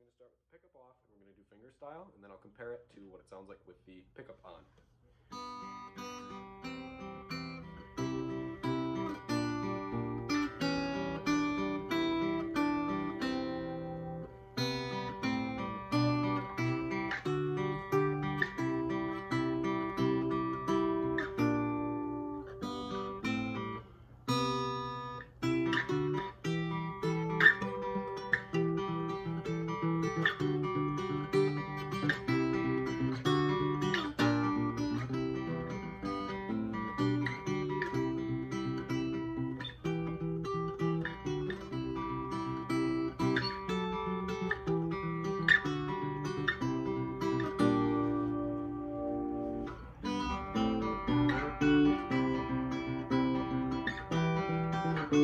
I'm going to start with the pickup off, and we're going to do finger style, and then I'll compare it to what it sounds like with the pickup. Now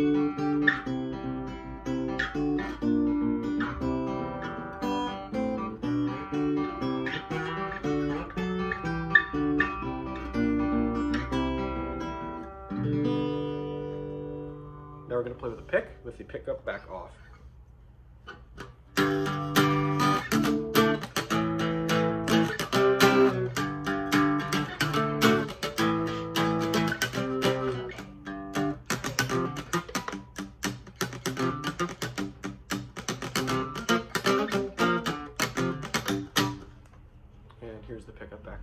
we're going to play with the pick with the pickup back off. And here's the pickup back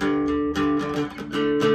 on.